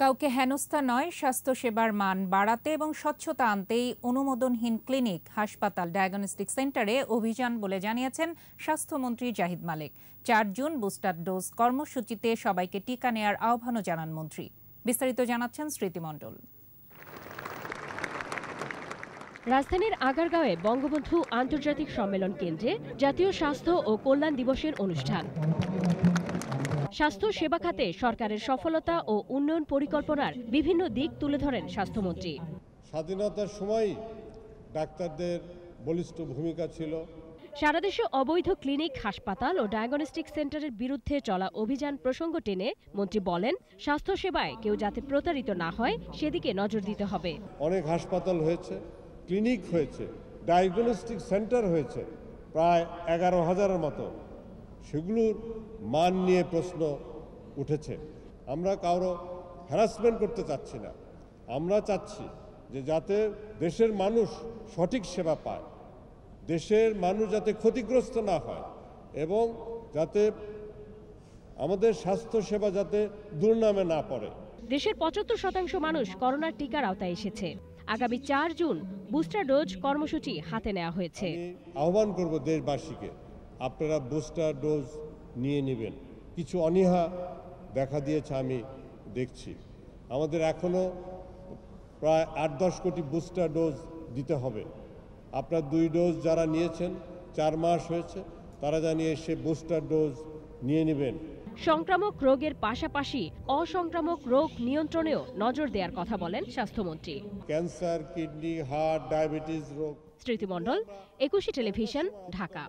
কাউকে হেনস্থা নয়, স্বাস্থ্যসেবার মান বাড়াতে এবং স্বচ্ছতা আনতেই অনুমোদনহীন ক্লিনিক, হাসপাতাল ডায়াগনস্টিক সেন্টারে অভিযান বলে জানিয়েছেন স্বাস্থ্যমন্ত্রী জাহিদ মালিক। চার জুন বুস্টার ডোজ কর্মসূচিতে সবাইকে টিকা নেয়ার আহ্বানও জানান মন্ত্রী। বিস্তারিত জানাচ্ছেন স্মৃতিমণ্ডল রাজধানীর আগারগাঁওয়ে বঙ্গবন্ধু আন্তর্জাতিক সম্মেলন কেন্দ্রে জাতীয় স্বাস্থ্য ও কল্যাণ দিবসের অনুষ্ঠান। স্বাস্থ্য সেবা খাতে সরকারের সফলতা ও উন্নয়ন পরিকল্পনার বিভিন্ন দিক তুলে ধরেন স্বাস্থ্যমন্ত্রী। স্বাধীনতার সময় ডাক্তারদের বলিষ্ঠ ভূমিকা ছিল। সারা দেশে অবৈধ ক্লিনিক হাসপাতাল ও ডায়াগনস্টিক সেন্টারের বিরুদ্ধে চলা অভিযান প্রসঙ্গ টেনে মন্ত্রী বলেন স্বাস্থ্যসেবায় কেউ যাতে প্রতারিত না হয় সেদিকে নজর দিতে হবে। অনেক হাসপাতাল হয়েছে ক্লিনিক হয়েছে ডায়াগনস্টিক সেন্টার হয়েছে প্রায় এগারো হাজারের মতো। সেগুলোর মান নিয়ে প্রশ্ন উঠেছে। আমরা কারও হ্যারাসমেন্ট করতে চাচ্ছি না। আমরা চাচ্ছি যে যাতে দেশের মানুষ সঠিক সেবা পায় দেশের মানুষ যাতে ক্ষতিগ্রস্ত না হয় এবং যাতে আমাদের স্বাস্থ্য সেবা যাতে দুর্নামে না পড়ে। দেশের পঁচাত্তর শতাংশ মানুষ করোনার টিকার আওতায় এসেছে। আগামী চার জুন বুস্টার ডোজ কর্মসূচি হাতে নেওয়া হয়েছে। আহ্বান করব দেশবাসীকে আপনারা বুস্টার ডোজ নিয়ে নেবেন। কিছু অনীহা দেখা দিয়েছে আমি দেখছি। আমাদের এখনও প্রায় আট দশ কোটি বুস্টার ডোজ দিতে হবে। আপনার দুই ডোজ যারা নিয়েছেন চার মাস হয়েছে তারা জানিয়ে সে বুস্টার ডোজ নিয়ে নেবেন। সংক্রামক রোগের পাশাপাশি অসংক্রামক রোগ নিয়ন্ত্রণেও নজর দেওয়ার কথা বলেন স্বাস্থ্যমন্ত্রী। ক্যান্সার কিডনি হার্ট ডায়াবেটিস রোগ। স্মৃতিমণ্ডল একুশে টেলিভিশন ঢাকা।